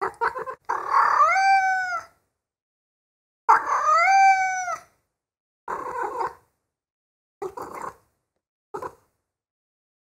Ha ha ha!